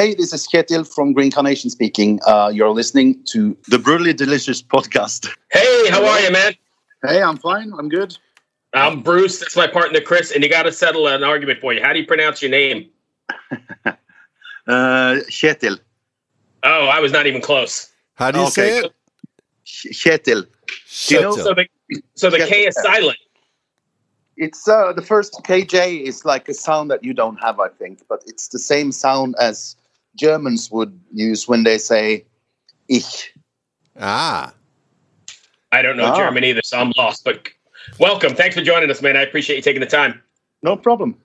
Hey, this is Kjetil from Green Carnation speaking. Uh, you're listening to the Brutally Delicious podcast. Hey, how are you, man? Hey, I'm fine. I'm good. I'm Bruce. That's my partner, Chris. And you got to settle an argument for you. How do you pronounce your name? uh, Kjetil. Oh, I was not even close. How do you Okay. say it? Kjetil. you know- So the, so the K is silent. It's uh, the first KJ is like a sound that you don't have, I think, but it's the same sound as Germans would use when they say ich. Ah, I don't know Ah. German either, so I'm lost. But welcome. Thanks for joining us, man. I appreciate you taking the time. No problem.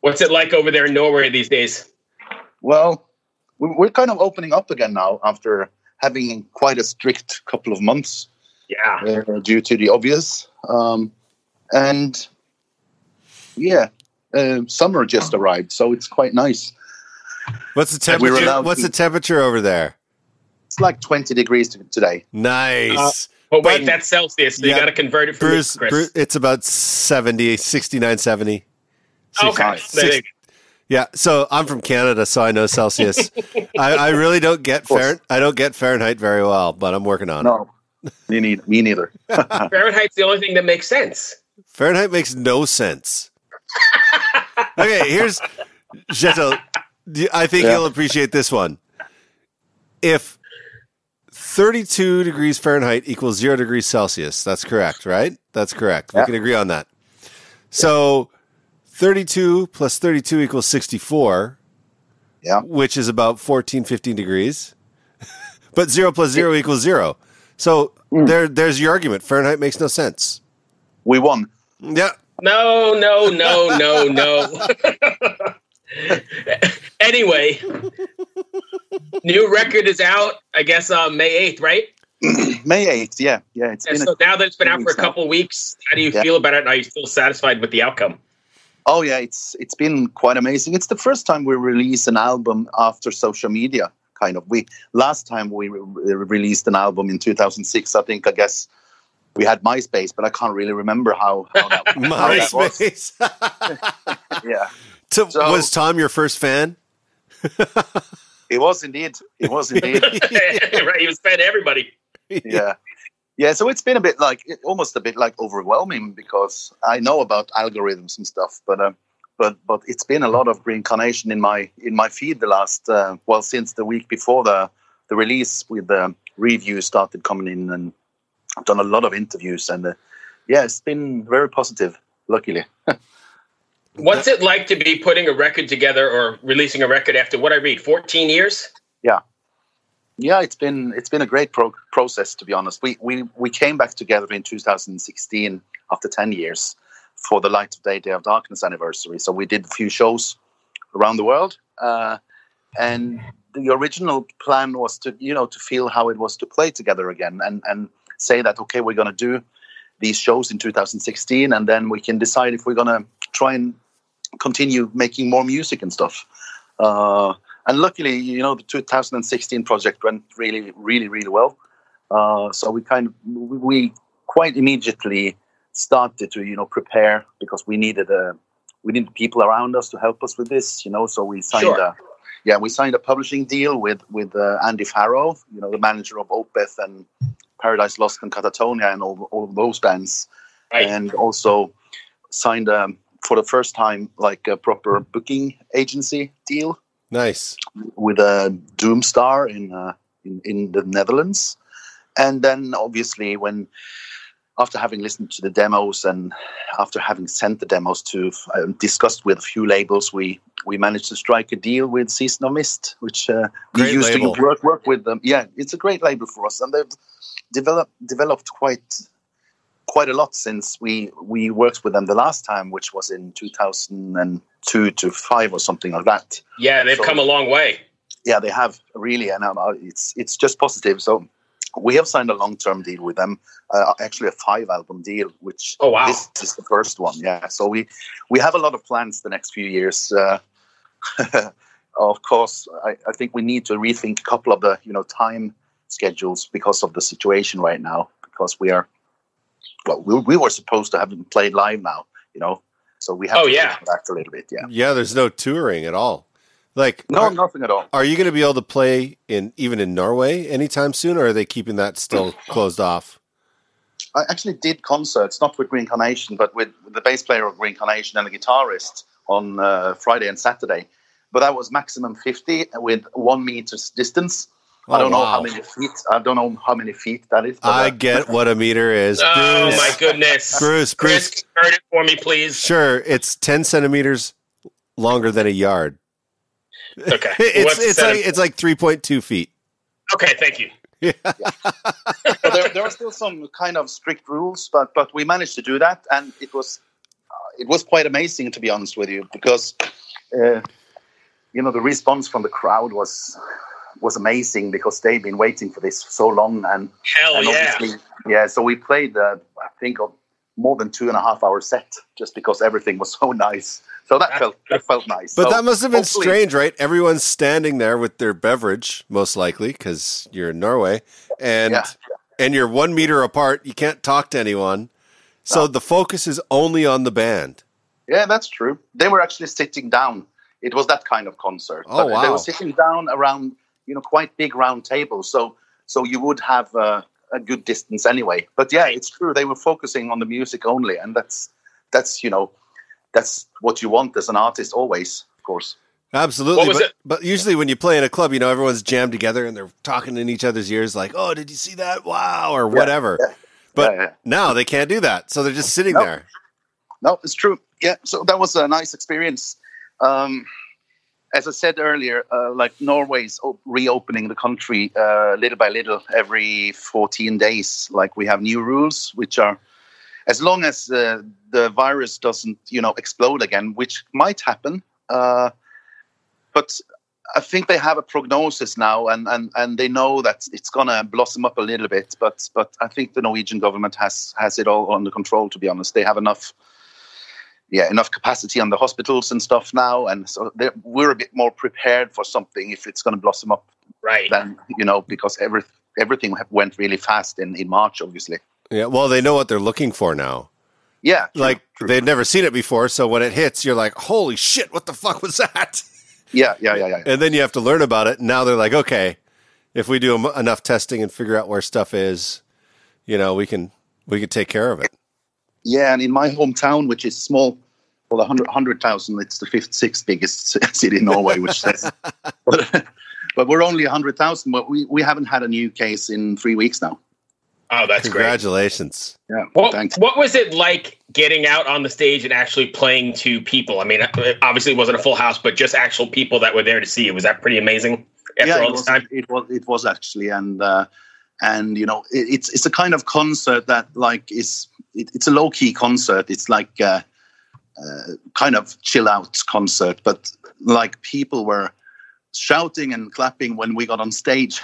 What's it like over there in Norway these days? Well, we- we're kind of opening up again now after having quite a strict couple of months Yeah. uh, due to the obvious. Um, and yeah, uh, summer just arrived, so it's quite nice. What's the And we temperature? What's to- the temperature over there? It's like 20 degrees today. Nice, uh, But wait, But- that's Celsius. So Yeah, you got to convert it for Bruce, Chris. Bruce. It's about 70, 69, 70. okay. Six- There you go. Yeah, so I'm from Canada, so I know Celsius. I, I really don't get course. Fahren- I don't get Fahrenheit very well, but I'm working on it. No, me neither. Me neither. Fahrenheit's the only thing that makes sense. Fahrenheit makes no sense. okay, here's Jeto. I think Yeah. you'll appreciate this one. If 32 degrees Fahrenheit equals zero degrees Celsius, that's correct, right? That's correct. We can agree on that. So 32 plus 32 equals 64, Yeah. which is about 14, 15 degrees. but zero plus zero equals zero. So Hmm. there, there's your argument. Fahrenheit makes no sense. We won. Yeah. No, no, no, no, no. anyway, new record is out. I guess uh, May eighth, right? May 8th, yeah. Yeah, it's And been so a, now that it's been out for a weeks now. couple weeks, how do you Yeah. feel about it? Are you still satisfied with the outcome? Oh yeah, it's it's been quite amazing. It's the first time we release an album after social media. Kind of. We last time we re- released an album in 2006. I think. I guess we had MySpace, but I can't really remember how. how that, how that was. MySpace. Yeah, So, So- was Tom your first fan? It was indeed. It was indeed. right, he was fed everybody. yeah, yeah. So it's been a bit like almost a bit like overwhelming because I know about algorithms and stuff, but. Uh, but but it's been a lot of Green Carnation in my in my feed the last uh, well since the week before the the release with the reviews started coming in and I've done a lot of interviews and uh, yeah it's been very positive luckily What's it like to be putting a record together or releasing a record after what I read, 14 years? yeah. Yeah, it's been it's been a great pro- process to be honest. We we we came back together in 2016 after 10 years for the light of day day of darkness anniversary. So we did a few shows around the world uh, and the original plan was to you know to feel how it was to play together again and and say that okay we're going to do these shows in 2016 and then we can decide if we're going to try and continue making more music and stuff uh, and luckily, you know, the 2016 project went really, really, really well. Uh, so we kind of we quite immediately started to you know prepare because we needed a we needed people around us to help us with this. You know, so we signed Sure. a yeah we signed a publishing deal with with uh, Andy Farrow, you know, the manager of Opeth and Paradise Lost and Katatonia and all all of those bands Right. and also signed um, for the first time like a proper booking agency deal Nice. with a Doomstar in, uh, in in the Netherlands, and then obviously when after having listened to the demos and after having sent the demos to uh, discussed with a few labels, we we managed to strike a deal with Season of Mist, which uh, we used label. to work work with them. Yeah, it's a great label for us, and they've developed developed quite quite a lot since we we worked with them the last time, which was in 2002 to five or something like that Yeah, they've So- come a long way. yeah, they have really, and uh, it's it's just positive. So we have signed a long term deal with them, uh, actually a five album deal, which Oh, wow. this is the first one. Yeah, so we we have a lot of plans the next few years. Uh, of course, I, I think we need to rethink a couple of the you know time schedules because of the situation right now. Because we are, well, we, we were supposed to have them played live now, you know, so we have Oh, to yeah. back a little bit. Yeah, Yeah, there's no touring at all. Like, No, are, nothing at all. are you going to be able to play in even in Norway anytime soon, or are they keeping that still closed off? I actually did concerts, not with Green Carnation, but with, with the bass player of Green Carnation and the guitarist on uh, Friday and Saturday. But that was maximum 50 with one meter's distance. I Oh, don't know how many feet. I don't know how many feet that is. I uh, get what a meter is. Oh Bruce, my goodness. Bruce, Chris, Bruce. convert it for me, please. Sure, it's ten centimeters longer than a yard. Okay. It's What's it's like it's like three point two feet. okay, thank you. but there, there are still some kind of strict rules, but but we managed to do that, and it was uh, it was quite amazing to be honest with you, because uh, you know the response from the crowd was was amazing because they've been waiting for this for so long, and, Hell and yeah. obviously, yeah. So we played, uh, I think, a more than two and a half hour set just because everything was so nice. So that felt that felt nice. But So that must have been hopefully- strange, right? Everyone's standing there with their beverage, most likely, because you're in Norway, and Yeah. and you're one meter apart. You can't talk to anyone, so the focus is only on the band. Yeah, that's true. They were actually sitting down. It was that kind of concert. Oh, They wow. were sitting down around, you know, quite big round tables. So, so you would have uh, a good distance anyway. But yeah, it's true. They were focusing on the music only, and that's that's you know, that's what you want as an artist always, of course. Absolutely, but, but usually when you play in a club, you know everyone's jammed together and they're talking in each other's ears, like, "Oh, did you see that? Wow!" or whatever. yeah. But Yeah, yeah. now they can't do that, so they're just sitting No. there. No, it's true. Yeah, so that was a nice experience. Um, as I said earlier, uh, like Norway's op- reopening the country uh, little by little every 14 days. Like we have new rules, which are as long as uh, the virus doesn't, you know, explode again, which might happen. Uh, but I think they have a prognosis now, and, and, and they know that it's gonna blossom up a little bit. But but I think the Norwegian government has has it all under control. To be honest, they have enough yeah enough capacity on the hospitals and stuff now and so we're a bit more prepared for something if it's going to blossom up Right. then you know because every, everything went really fast in, in march obviously Yeah, well, they know what they're looking for now. yeah true, like true. they'd never seen it before, so when it hits, you're like, "Holy shit! What the fuck was that?" yeah yeah yeah yeah And then you have to learn about it. And now they're like, "Okay, if we do em- enough testing and figure out where stuff is, you know, we can we can take care of it." yeah and in my hometown which is small well 100 100,000 it's the fifth sixth biggest city in norway which says but, but we're only 100,000 but we, we haven't had a new case in three weeks now Oh, that's great. Congratulations. yeah What, thanks what was it like getting out on the stage and actually playing to people? I mean, it obviously it wasn't a full house, but just actual people that were there to see it. Was that pretty amazing after yeah, all it this was, time? it was. It was actually, and uh, and you know, it, it's it's a kind of concert that like is it, it's a low key concert. It's like uh, uh, kind of chill out concert, but like people were shouting and clapping when we got on stage,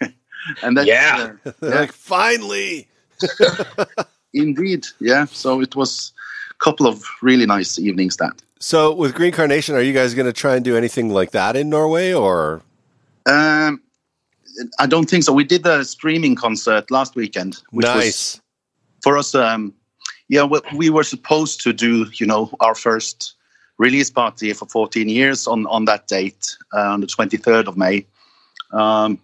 and that's Yeah. uh, Yeah. like, finally. indeed, yeah. So it was a couple of really nice evenings. That. So with Green Carnation, are you guys going to try and do anything like that in Norway, or Um, I don't think so. We did the streaming concert last weekend, which was nice? for us, um, yeah, we, we were supposed to do, you know, our first release party for 14 years on on that date, uh, on the 23rd of May. Um,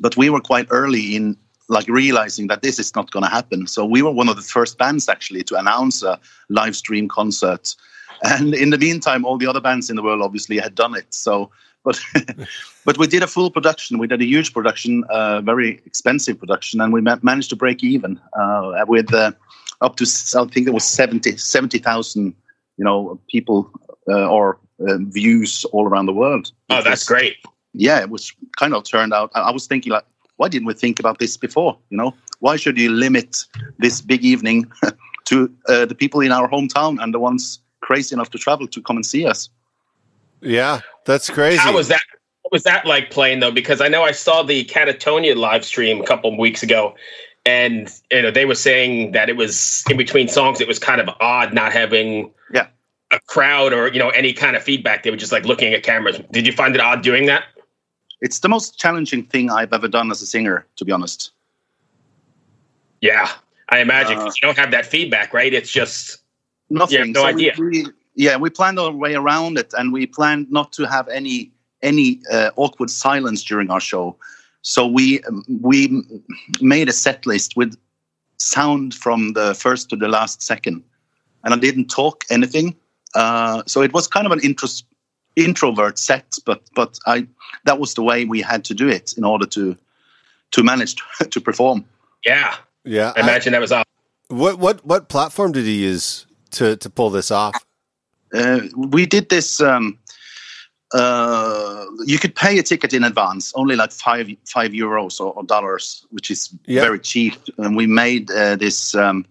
but we were quite early in like realizing that this is not going to happen. So we were one of the first bands actually to announce a live stream concert. And in the meantime, all the other bands in the world obviously had done it. So, but but we did a full production. We did a huge production, uh, very expensive production, and we ma- managed to break even uh, with uh, up to I think it was 70 70,000, you know, people uh, or uh, views all around the world. Oh, that's was- great. yeah, it was kind of turned out. I I was thinking like, why didn't we think about this before? You know, why should you limit this big evening to uh, the people in our hometown and the ones crazy enough to travel to come and see us? Yeah, that's crazy. How was that? What was that like playing though? Because I know I saw the Katatonia live stream a couple of weeks ago, and you know they were saying that it was in between songs. It was kind of odd not having Yeah. a crowd or you know any kind of feedback. They were just like looking at cameras. Did you find it odd doing that? It's the most challenging thing I've ever done as a singer, to be honest. Yeah, I imagine Uh, you don't have that feedback, right? It's just Nothing. Yeah, no So idea. We, we, yeah, we planned our way around it, and we planned not to have any any uh, awkward silence during our show. So we we made a set list with sound from the first to the last second, and I didn't talk anything. Uh, so it was kind of an intros- introvert set, but but I that was the way we had to do it in order to to manage to, to perform. Yeah, Yeah. I imagine that was awesome. what what what platform did he use to to pull this off? Uh, we did this. Um, uh, you could pay a ticket in advance, only like five five euros or, or dollars, which is Yeah. very cheap. And we made uh, this um,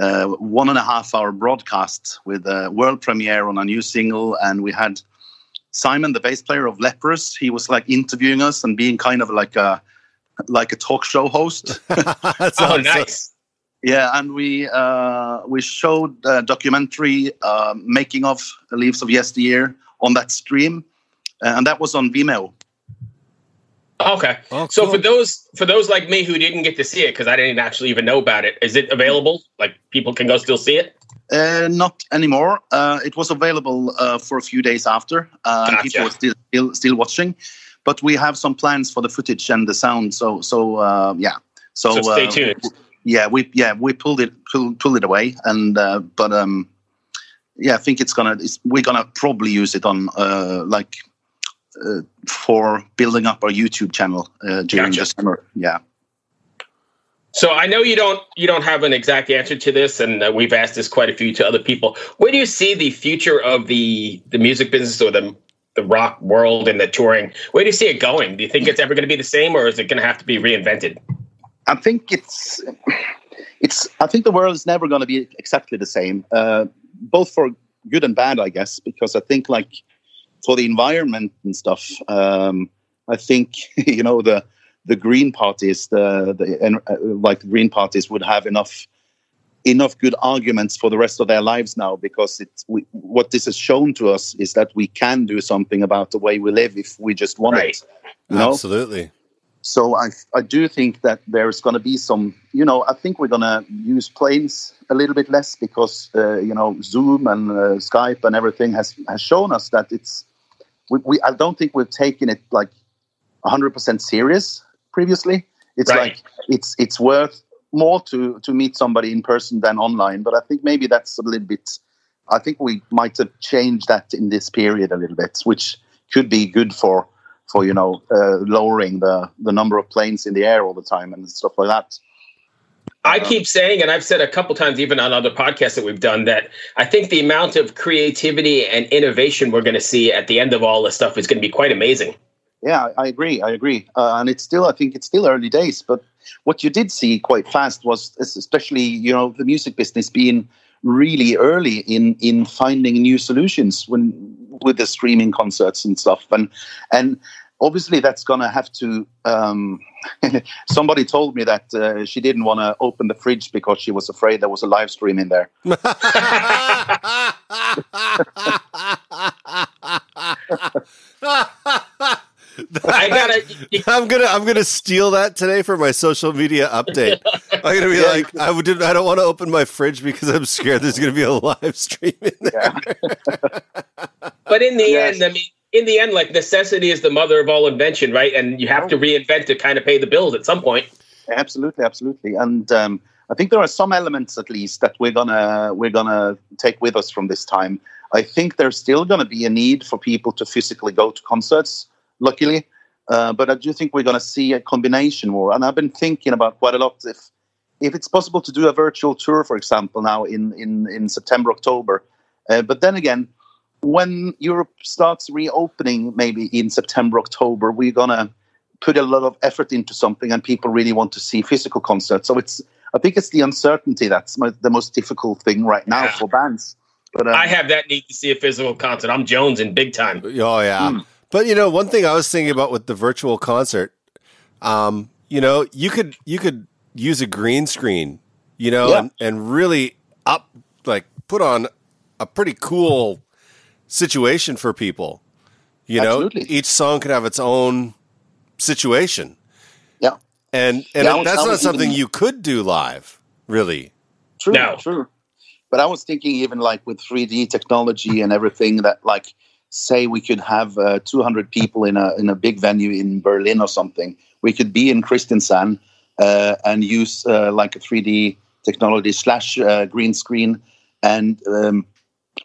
uh, one and a half hour broadcast with a world premiere on a new single, and we had Simon, the bass player of Leprous. He was like interviewing us and being kind of like a like a talk show host. That's Oh, awesome. nice. Yeah, and we uh, we showed a documentary uh, making of Leaves of Yesteryear on that stream, uh, and that was on Vimeo. Okay. Oh, So cool. for those for those like me who didn't get to see it because I didn't actually even know about it, is it available? Like people can go still see it? Uh, not anymore. Uh, it was available uh, for a few days after, uh, Gotcha. people were still, still still watching. But we have some plans for the footage and the sound. So so uh, yeah. So, So stay uh, tuned. Yeah, we yeah we pulled it pulled, pulled it away, and uh, but um, yeah, I think it's gonna it's, we're gonna probably use it on uh, like for building up our YouTube channel uh, during Gotcha. the summer. Yeah. So I know you don't you don't have an exact answer to this, and uh, we've asked this quite a few to other people. Where do you see the future of the the music business or the the rock world and the touring? Where do you see it going? Do you think it's ever going to be the same, or is it going to have to be reinvented? I think it's it's I think the world is never going to be exactly the same, uh, both for good and bad, I guess, because I think like for the environment and stuff, um, I think you know the the green parties, the the and, uh, like the green parties would have enough enough good arguments for the rest of their lives now because it's we, what this has shown to us is that we can do something about the way we live if we just want Right. it. You know? Absolutely. So I, I do think that there's going to be some, you know, I think we're going to use planes a little bit less because, uh, you know, Zoom and uh, Skype and everything has, has shown us that it's, we, we, I don't think we've taken it like 100% serious previously. It's Right. like, it's, it's worth more to, to meet somebody in person than online. But I think maybe that's a little bit, I think we might have changed that in this period a little bit, which could be good for, for you know uh, lowering the the number of planes in the air all the time and stuff like that. I Um, keep saying, and I've said a couple times, even on other podcasts that we've done, that I think the amount of creativity and innovation we're going to see at the end of all this stuff is going to be quite amazing. Yeah, I I agree. I agree. Uh, and it's still, I think it's still early days. But what you did see quite fast was, especially, you know, the music business being really early in in finding new solutions when with the streaming concerts and stuff. And and obviously that's gonna have to. Um, somebody told me that uh, she didn't want to open the fridge because she was afraid there was a live stream in there. I gotta. I'm gonna I'm gonna steal that today for my social media update. I'm gonna be Yeah, like, I would I don't want to open my fridge because I'm scared there's gonna be a live stream in there. But in the Yes. end, I mean, in the end, like necessity is the mother of all invention, right? And you have to reinvent to kind of pay the bills at some point. Absolutely, absolutely, and um, I think there are some elements, at least, that we're gonna we're gonna take with us from this time. I think there's still gonna be a need for people to physically go to concerts. Luckily, uh, but I do think we're gonna see a combination more. And I've been thinking about quite a lot if if it's possible to do a virtual tour, for example, now in in in September October. Uh, but then again, when Europe starts reopening, maybe in September October, we're gonna put a lot of effort into something and people really want to see physical concerts. So it's I think it's the uncertainty that's mo- the most difficult thing right now Yeah. for bands. But um, I have that need to see a physical concert. I'm Jones in big time. Oh yeah. Hmm. But you know, one thing I was thinking about with the virtual concert, um, you know, you could you could use a green screen, you know, Yeah. and, and really up like put on a pretty cool situation for people. You know, Absolutely. each song could have its own situation. yeah, And and Yeah, that's not something even- you could do live, really. true, No. true. But I was thinking even like with 3D technology and everything that like say we could have uh, 200 people in a in a big venue in Berlin or something. We could be in Kristiansand uh, and use uh, like a 3D technology slash uh, green screen, and um,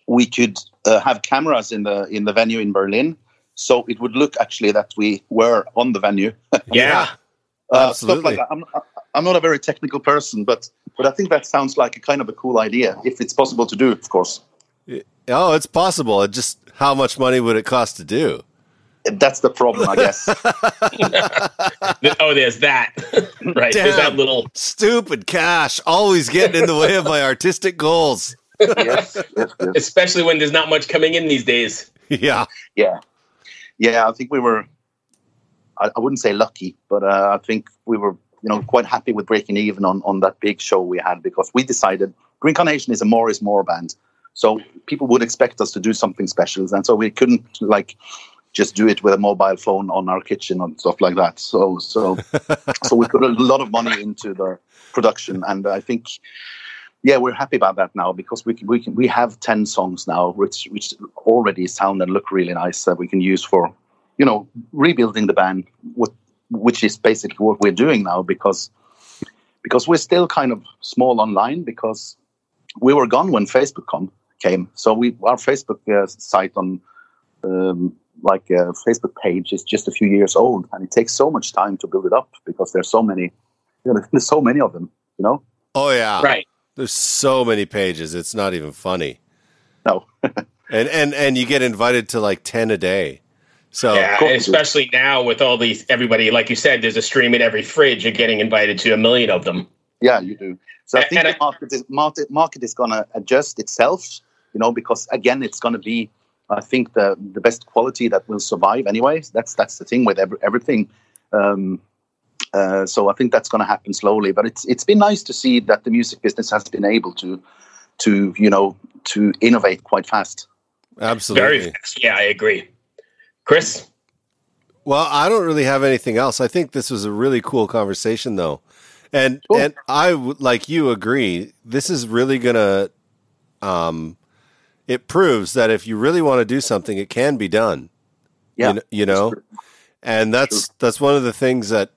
we could uh, have cameras in the in the venue in Berlin, so it would look actually that we were on the venue. Yeah. Uh, Absolutely. Stuff like that. I'm, I'm not a very technical person, but but I think that sounds like a kind of a cool idea if it's possible to do, of course. Oh, it's possible. It just how much money would it cost to do? That's the problem, I guess. Oh, there's that. right. There's that little. Stupid cash, always getting in the way of my artistic goals. Yes, yes, yes. Especially when there's not much coming in these days. Yeah. Yeah, yeah. I think we were. I, I wouldn't say lucky, but uh, I think we were, you know, quite happy with breaking even on on that big show we had because we decided Green Carnation is a more is more band, so people would expect us to do something special, and so we couldn't like just do it with a mobile phone on our kitchen and stuff like that. So so so we put a lot of money into the production, and I think. Yeah, we're happy about that now because we can, we can, we have ten songs now, which which already sound and look really nice that we can use for, you know, rebuilding the band, what, which is basically what we're doing now because because we're still kind of small online because we were gone when Facebook com, came. So we our Facebook uh, site on um, like a Facebook page is just a few years old, and it takes so much time to build it up because there's so many, you know, there's so many of them, you know. Oh yeah. Right. There's so many pages. It's not even funny. No, And and and you get invited to like 10 a day. So yeah. Especially now with all these, everybody, like you said, there's a stream in every fridge. You're getting invited to a million of them. Yeah, you do. So I think and the market is, market, market is going to adjust itself, you know, because again, it's going to be, I think, the the best quality that will survive. Anyways, that's that's the thing with every, everything. Um, uh, so I think that's going to happen slowly. But it's it's been nice to see that the music business has been able to to you know to innovate quite fast. absolutely. Very fast. Yeah, I agree. Chris? Well, I don't really have anything else. I think this was a really cool conversation, though, and Cool. and I like you agree. This is really gonna, um, it proves that if you really want to do something, it can be done. Yeah, you, you know, true. and that's that's one of the things that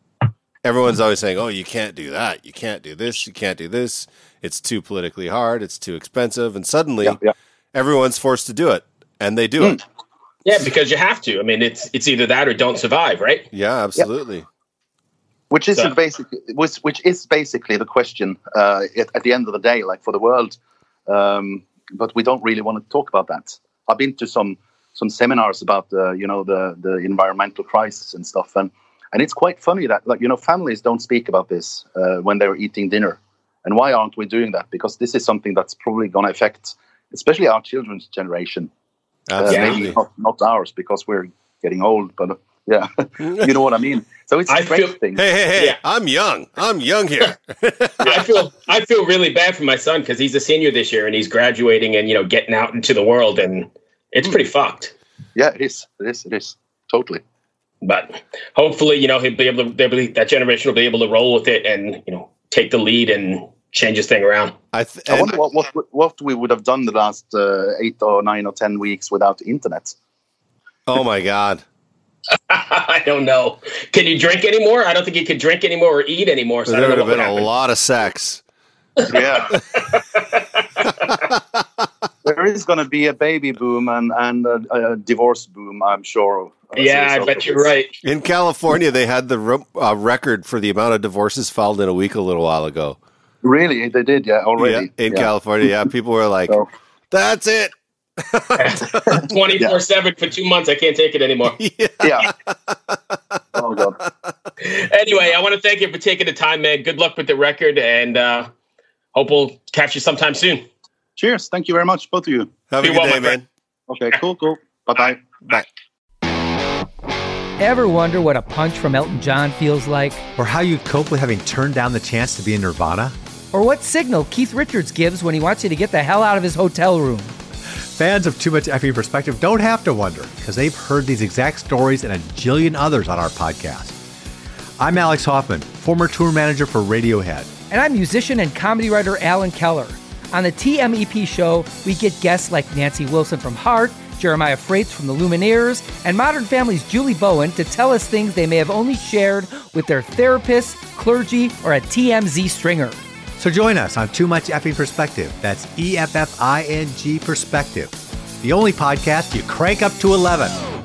everyone's always saying. Oh, you can't do that. You can't do this. You can't do this. It's too politically hard. It's too expensive. And suddenly, Yeah, yeah. everyone's forced to do it, and they do Mm. it. Yeah, because you have to. I mean, it's it's either that or don't survive, right? Yeah, absolutely. which is So- basically which, which is basically the question uh, at, at the end of the day, like for the world. Um, but we don't really want to talk about that. I've been to some some seminars about the you know the the environmental crisis and stuff, and and it's quite funny that like you know families don't speak about this uh, when they're eating dinner. And why aren't we doing that? Because this is something that's probably going to affect, especially our children's generation. Uh, maybe not, not ours because we're getting old, but uh, yeah, you know what I mean. So it's a I great feel- thing. Hey, hey, hey! Yeah. I'm young. I'm young here. I feel I feel really bad for my son because he's a senior this year and he's graduating and you know getting out into the world and it's pretty fucked. Yeah, it is. It is. It is. Totally. But hopefully, you know, he'll be able to they'll be, that generation will be able to roll with it and you know take the lead and change his thing around. I th- I wonder what, what what we would have done the last uh, eight or nine or ten weeks without the internet. oh my god! I don't know. Can you drink anymore? I don't think you could drink anymore or eat anymore. So I there would have what been a lot of sex. Yeah. there is going to be a baby boom and and a, a divorce boom. I'm sure. as Yeah, I bet you're right. In California, they had the ro- uh, record for the amount of divorces filed in a week a little while ago. Really, they did. Yeah, already. Yeah, in yeah. California, yeah, people were like, So- "That's it." 24 7 for two months. I can't take it anymore. yeah. yeah. oh god. anyway, I want to thank you for taking the time, man. Good luck with the record and uh, hope we'll catch you sometime soon. Cheers. Thank you very much, both of you. Have a good well, day, man. Okay. Cool. Cool. Bye bye. Bye. Ever wonder what a punch from Elton John feels like? Or how you'd cope with having turned down the chance to be in Nirvana? Or what signal Keith Richards gives when he wants you to get the hell out of his hotel room? Fans of Too Much Effing Perspective don't have to wonder because they've heard these exact stories and a jillion others on our podcast. I'm Alex Hoffman, former tour manager for Radiohead. And I'm musician and comedy writer Alan Keller. On the TMEP show, we get guests like Nancy Wilson from Heart, Jeremiah Fraites from the Lumineers, and Modern Family's Julie Bowen to tell us things they may have only shared with their therapist, clergy, or a TMZ stringer. So join us on Too Much Effing Perspective. That's E F F I N G Perspective. The only podcast you crank up to 11.